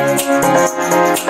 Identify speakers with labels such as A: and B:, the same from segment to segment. A: Thank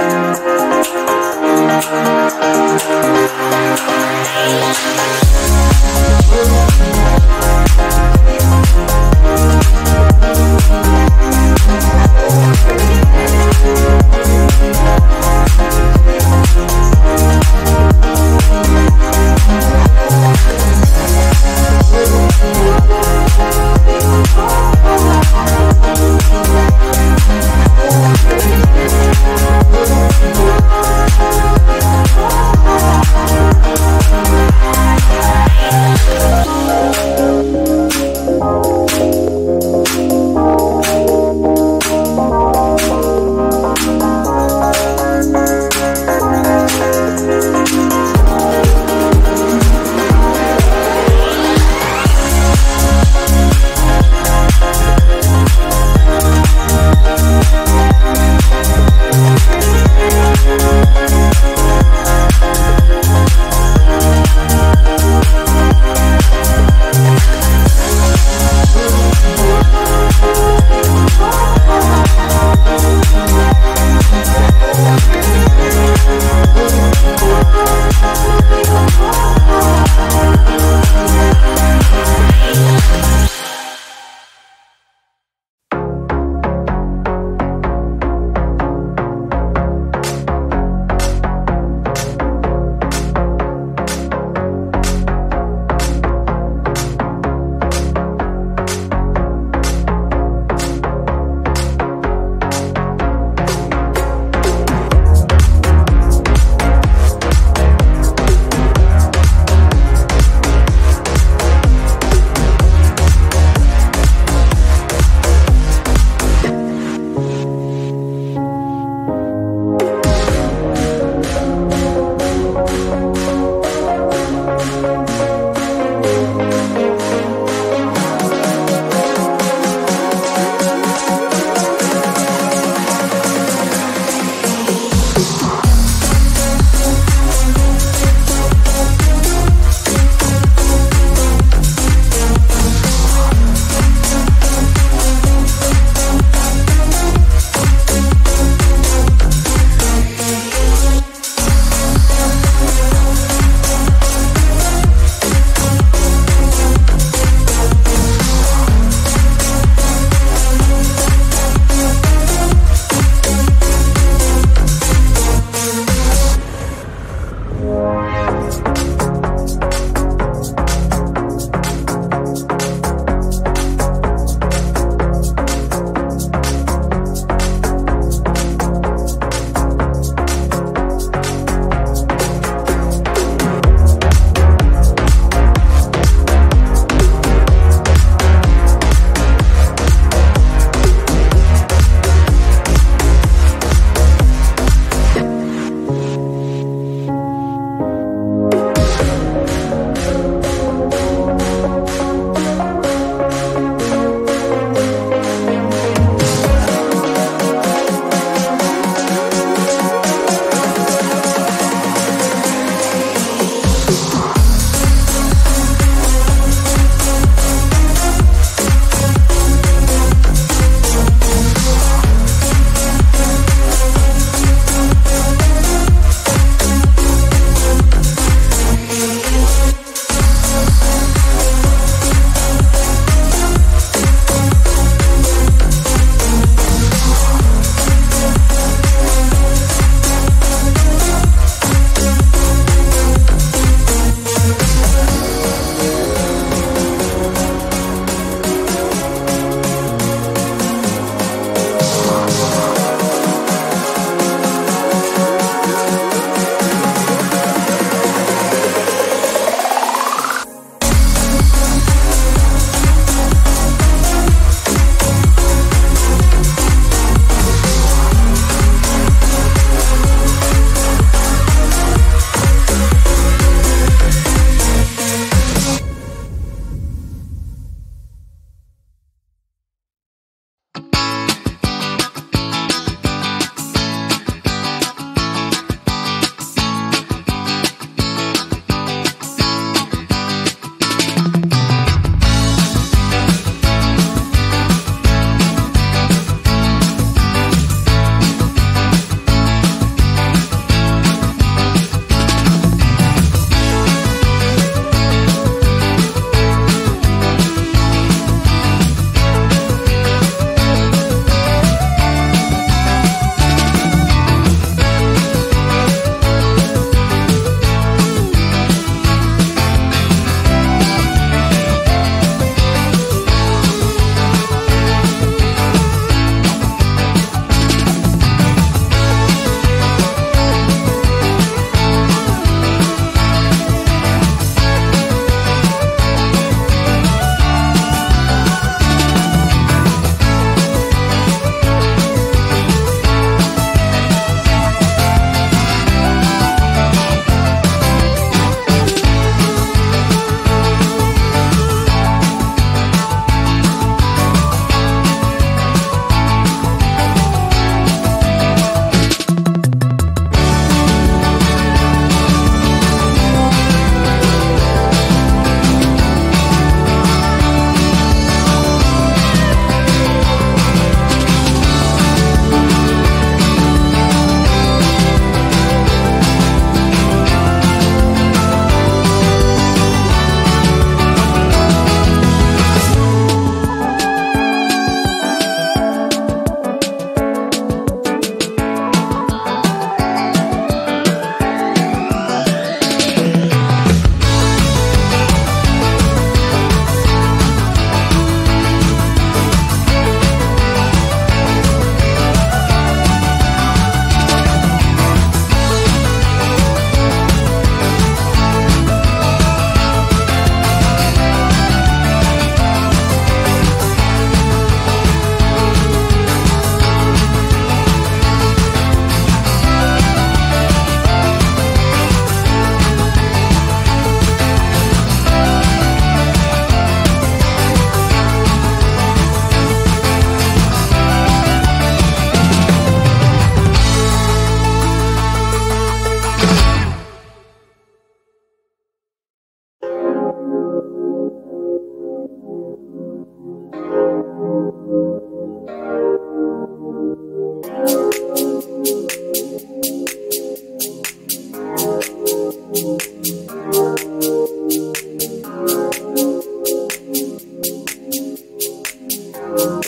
A: thank you